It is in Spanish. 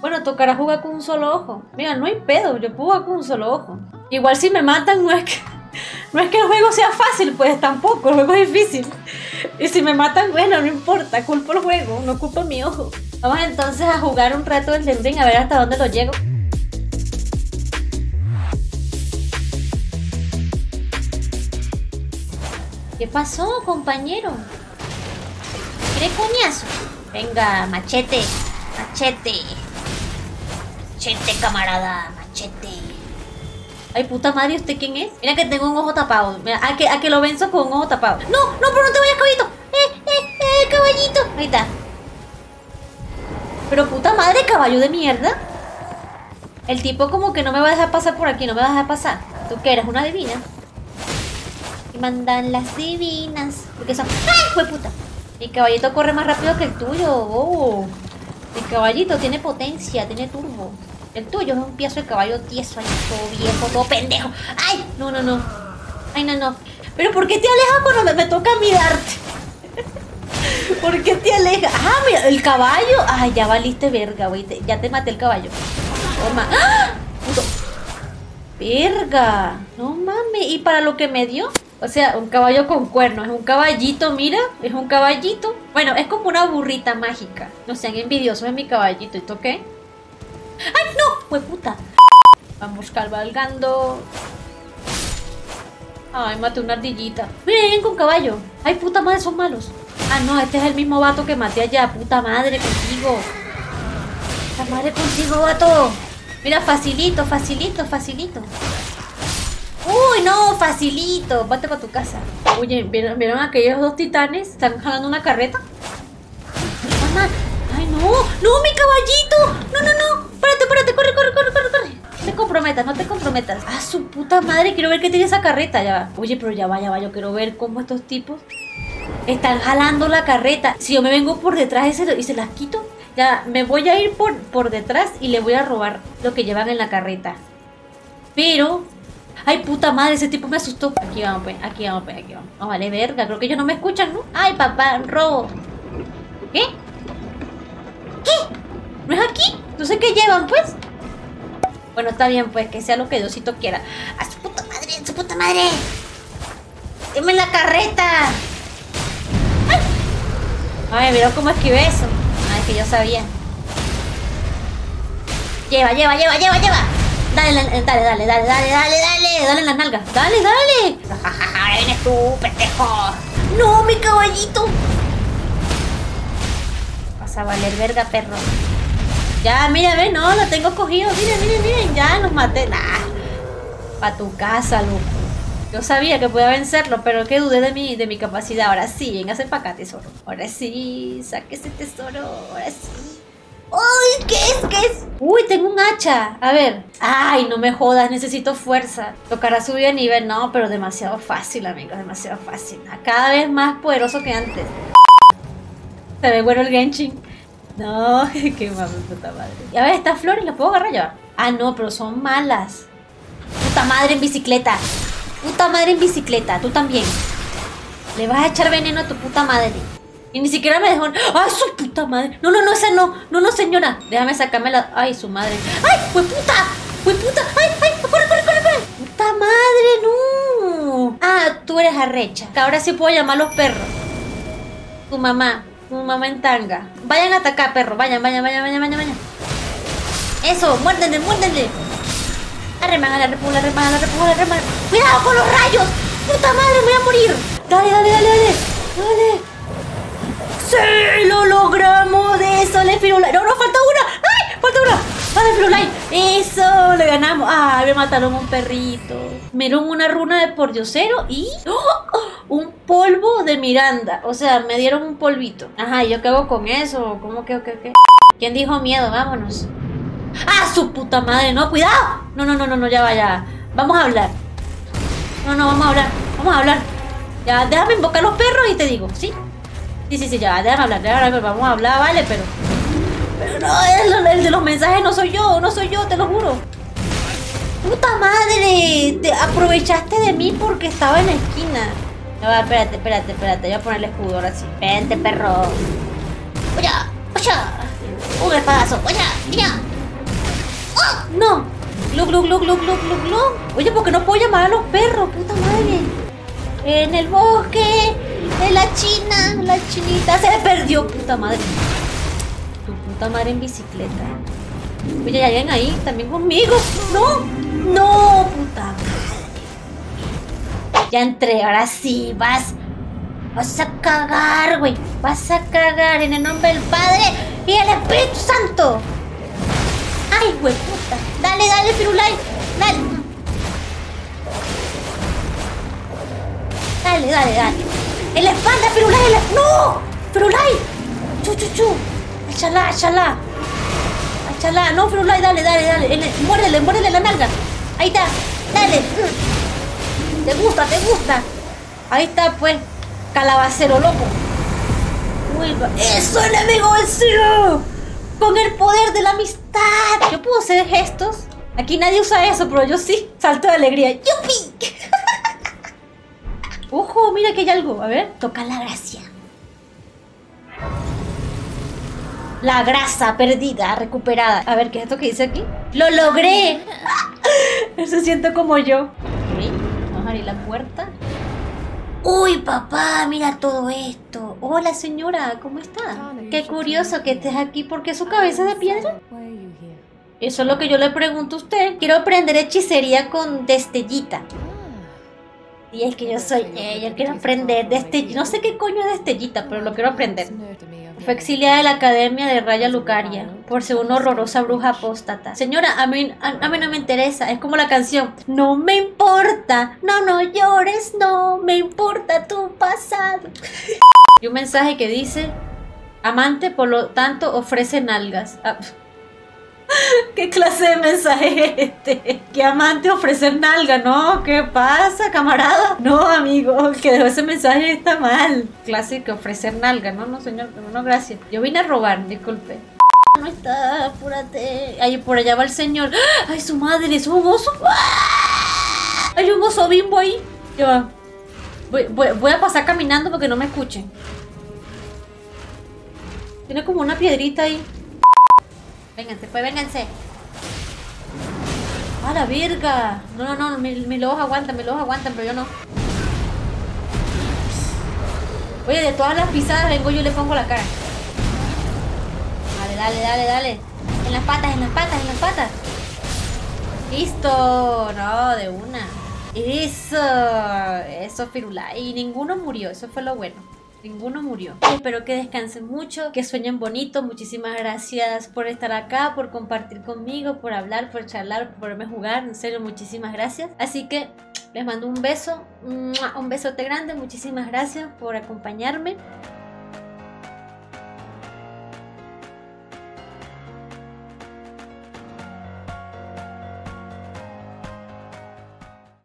Bueno, tocará jugar con un solo ojo. Mira, no hay pedo, yo puedo jugar con un solo ojo. Igual si me matan no es que... No es que el juego sea fácil, pues tampoco, el juego es difícil. Y si me matan, bueno, no importa, culpo el juego, no culpo mi ojo. Vamos entonces a jugar un rato del Ring a ver hasta dónde lo llego. ¿Qué pasó, compañero? ¿Quiere coñazo? Venga, machete, machete. Machete, camarada, machete. Ay, puta madre, ¿usted quién es? Mira que tengo un ojo tapado. Mira, a que, a que lo venzo con un ojo tapado. No, no, pero no te vayas, caballito. Eh, eh, eh, caballito. Ahí está. Pero puta madre, caballo de mierda. El tipo como que no me va a dejar pasar por aquí, no me va a dejar pasar. ¿Tú qué eres? ¿Una divina? Y mandan las divinas. Porque son... ¡Ay, fue puta! Mi caballito corre más rápido que el tuyo. Oh. Mi caballito tiene potencia, tiene turbo. El tuyo es un piazo de caballo tieso ahí, todo viejo, todo pendejo. ¡Ay! No, no, no. Ay, no, no. Pero ¿por qué te alejas cuando me, me toca mirarte? ¿Por qué te alejas? Ah, mira, el caballo. Ay, ya valiste verga, güey. Ya te maté el caballo. Toma. ¡Ah! Puto. Verga. No mames. ¿Y para lo que me dio? O sea, un caballo con cuernos. Es un caballito, mira. Es un caballito. Bueno, es como una burrita mágica. No sean envidiosos de mi caballito. ¿Y tú qué? ¡Ay, no! ¡Fue puta! Vamos cabalgando. Ay, maté una ardillita. Miren, con caballo. Ay, puta madre, son malos. Ah, no, este es el mismo vato que maté allá. Puta madre, contigo. Puta madre contigo, vato. Mira, facilito, facilito, facilito. Uy, no, facilito. Vete para tu casa. Oye, ¿vieron, ¿vieron aquellos dos titanes? ¿Están jalando una carreta? Ay, no. No, mi caballito. No, no, no. Corre, corre, corre, corre, corre. No te comprometas, no te comprometas. Ah, su puta madre. Quiero ver qué tiene esa carreta. Ya va. Oye, pero ya va, ya va. Yo quiero ver cómo estos tipos están jalando la carreta. Si yo me vengo por detrás y se las quito, ya me voy a ir por, por detrás y le voy a robar lo que llevan en la carreta. Pero... Ay, puta madre, ese tipo me asustó. Aquí vamos, pues, aquí vamos, pues, aquí vamos. Oh, vale, verga, creo que ellos no me escuchan, ¿no? Ay, papá, robo. ¿Qué? ¿Qué? ¿No es aquí? No sé qué llevan, pues. Bueno, está bien, pues, que sea lo que Diosito quiera. ¡A su puta madre, a su puta madre! ¡Dime la carreta! ¡Ay! Ay, ¿vieron cómo esquivé eso? Ay, que yo sabía. Lleva, lleva, lleva, lleva, lleva. Dale, la- dale, dale, dale, dale, dale, dale, dale en las nalgas. Dale, dale. Vienes tú, pendejo. No, mi caballito. Vas a valer verga, perro. Ya, mira, ve, no, lo tengo cogido. Miren, miren, miren, ya los maté. Nah. Pa' tu casa, loco. Yo sabía que podía vencerlo, pero que dudé de mi, de mi capacidad. Ahora sí, véngase para acá, tesoro. Ahora sí, saque ese tesoro. Ahora sí. ¡Ay! ¿Qué es? ¿Qué es? Uy, tengo un hacha. A ver. Ay, no me jodas, necesito fuerza. Tocará subir de nivel. No, pero demasiado fácil, amigos. Demasiado fácil. Cada vez más poderoso que antes. Se ve bueno el Genshin. No, qué mami, puta madre. Y a ver, estas flores las puedo agarrar ya. Ah, no, pero son malas. Puta madre en bicicleta. Puta madre en bicicleta. Tú también. Le vas a echar veneno a tu puta madre. Y ni siquiera me dejó. ¡Ay, su puta madre! No, no, no, esa no. No, no, señora. Déjame sacarme la. ¡Ay, su madre! ¡Ay, fue puta! ¡Fue puta! ¡Ay, ay! ¡Corre, corre, corre, corre! ¡Puta madre, no! Ah, tú eres arrecha. Ahora sí puedo llamar a los perros. Tu mamá. Mamá en tanga. Vayan a atacar, perro. Vayan, vayan, vayan, vayan, vayan, vayan. Eso, muérdenle, muérdenle. Arreman a la repula, arreman a la. ¡Cuidado con los rayos! ¡Puta madre, voy a morir! Dale, dale, dale, dale. Dale. ¡Sí! ¡Lo logramos! ¡Eso! ¡Le Firulai! ¡No, no! ¡Falta una! ¡Ay! ¡Falta una! ¡Vale, Firulai! ¡Eso! ¡Le ganamos! ¡Ah! Me mataron un perrito. Me dieron una runa de pordiosero y... ¡Oh! Un polvo de Miranda. O sea, me dieron un polvito. Ajá, ¿y yo qué hago con eso? ¿Cómo que, qué? ¿Quién dijo miedo? Vámonos. ¡Ah, su puta madre! ¡No, cuidado! No, no, no, no, no, ya vaya. Vamos a hablar. No, no, vamos a hablar. Vamos a hablar. Ya, déjame invocar los perros y te digo, ¿sí? Sí, sí, sí, ya, déjame hablar, déjame hablar, vamos a hablar, vale, pero. Pero no, el de los mensajes no soy yo, no soy yo, te lo juro. ¡Puta madre! Te aprovechaste de mí porque estaba en la esquina. No, espérate, espérate, espérate. Voy a ponerle escudo ahora sí. Vente, perro. ¡Oya! ¡Oya! Un espadazo. Oye, mira. ¡Oh! No. Glu, glu, glu, glu, glu, glu, glu. Oye, ¿por qué no puedo llamar a los perros? Puta madre. En el bosque. De la china. La chinita se perdió. Puta madre. Tu puta madre en bicicleta. Oye, hay alguien ahí también conmigo. No. No, puta madre. Ya entré. Ahora sí. Vas. Vas a cagar, güey. Vas a cagar en el nombre del Padre y el Espíritu Santo. Ay, güey, puta. Dale, dale, Firulai. Dale. Dale, dale, dale. En la espalda, Firulai. en la- ¡No! Firulai. Chu, chu, chu. Échala, échala. Échala. No, Firulai, dale, dale, dale. El- Muérdele, muérdele la nalga. Ahí está. Dale. Te gusta, te gusta. Ahí está, pues. Calabacero loco. Vuelva. ¡Eso, enemigo vencido! Con el poder de la amistad. Yo puedo hacer gestos. Aquí nadie usa eso, pero yo sí. Salto de alegría. ¡Yupi! Ojo, mira que hay algo. A ver, toca la gracia. La grasa perdida, recuperada. A ver, ¿qué es esto que dice aquí? ¡Lo logré! Se siente como yo. Ok, vamos a abrir la puerta. Uy, papá, mira todo esto. Hola, señora, ¿cómo está? Qué curioso que estés aquí porque su cabeza es de piedra. Eso es lo que yo le pregunto a usted. Quiero aprender hechicería con destellita. Y es que yo soy ella, quiero aprender destellita. No sé qué coño es destellita, pero lo quiero aprender. Fue exiliada de la academia de Raya Lucaria por ser una horrorosa bruja apóstata. Señora, a mí, a, mí no me interesa. Es como la canción. No me importa. No, no llores. No me importa tu pasado. y un mensaje que dice: Amante, por lo tanto, ofrece nalgas. Ah, ¿Qué clase de mensaje es este? ¿Qué amante ofrecer nalga? No, ¿qué pasa, camarada? No, amigo, que dejó ese mensaje está mal. Clase que ofrecer nalga, no, no, señor, no, no, gracias. Yo vine a robar, disculpe. No está, apúrate. Ay, por allá va el señor. Ay, su madre, es un oso. Hay un oso bimbo ahí. Voy- voy a pasar caminando porque no me escuchen. Tiene como una piedrita ahí. Vénganse, pues vénganse. ¡A la verga! No, no, no, mis, mis lobos aguantan, mis lobos aguantan, pero yo no. Oye, de todas las pisadas vengo yo y le pongo la cara. Dale, dale, dale, dale. En las patas, en las patas, en las patas. Listo. No, de una. Eso. Eso, Firula. Y ninguno murió. Eso fue lo bueno. Ninguno murió. Espero que descansen mucho, que sueñen bonito. Muchísimas gracias por estar acá, por compartir conmigo, por hablar, por charlar, por verme jugar. En serio, muchísimas gracias. Así que les mando un beso, un besote grande. Muchísimas gracias por acompañarme.